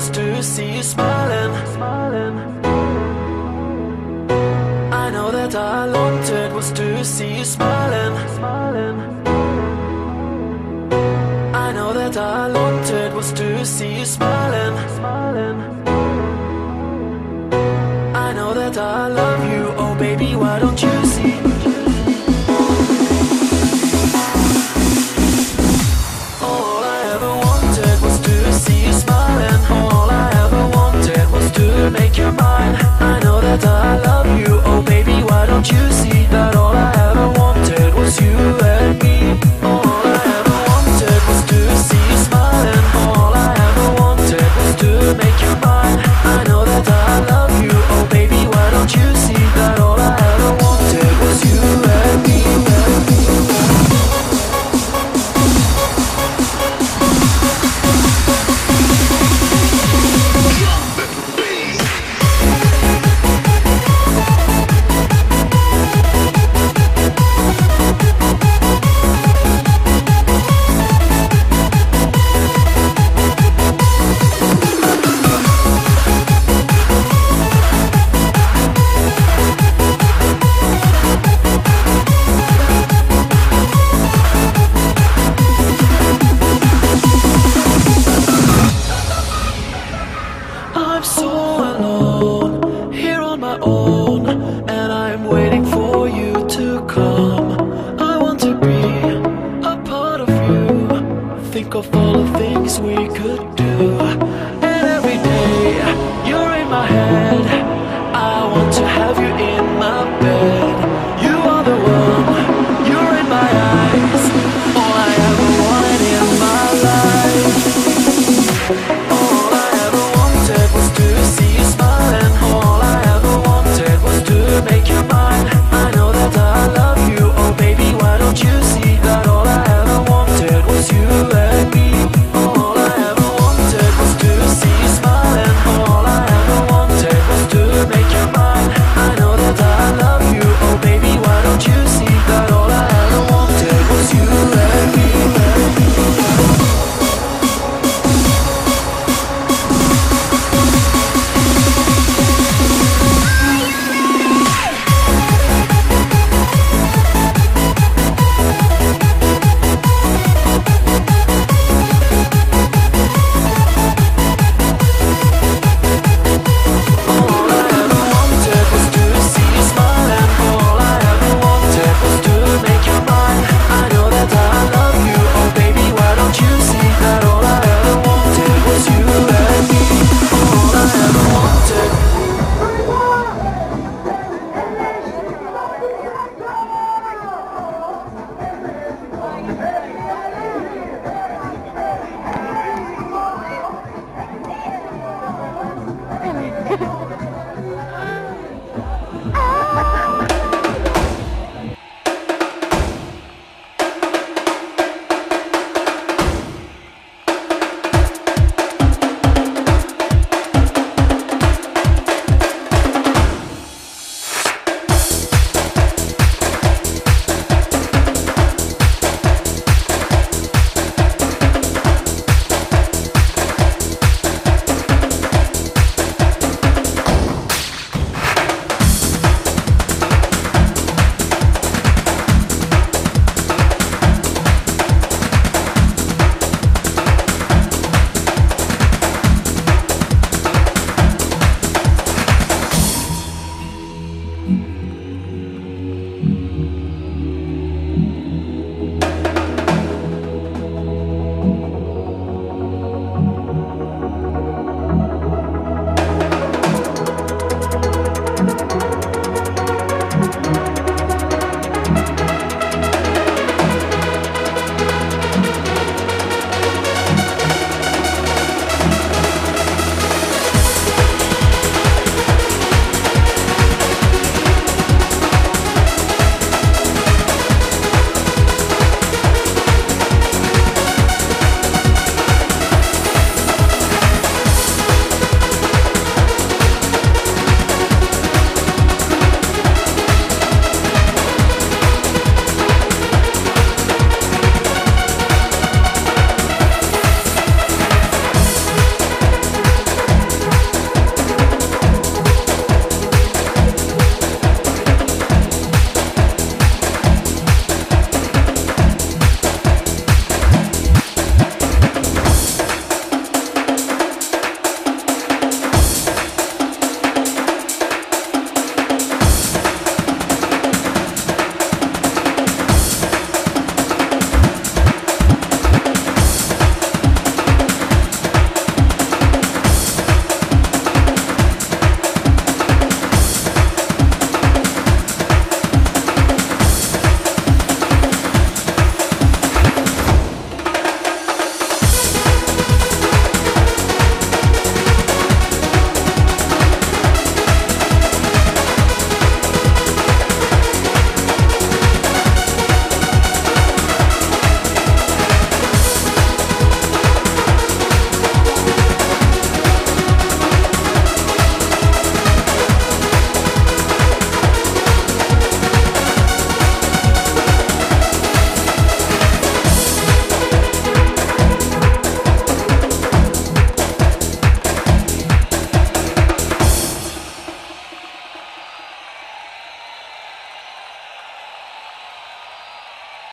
Was to see you smiling. smiling. I know that all I wanted was to see you smiling. smiling. I know that all I wanted was to see you smiling. smiling. I know that I love you, oh baby, why don't you see?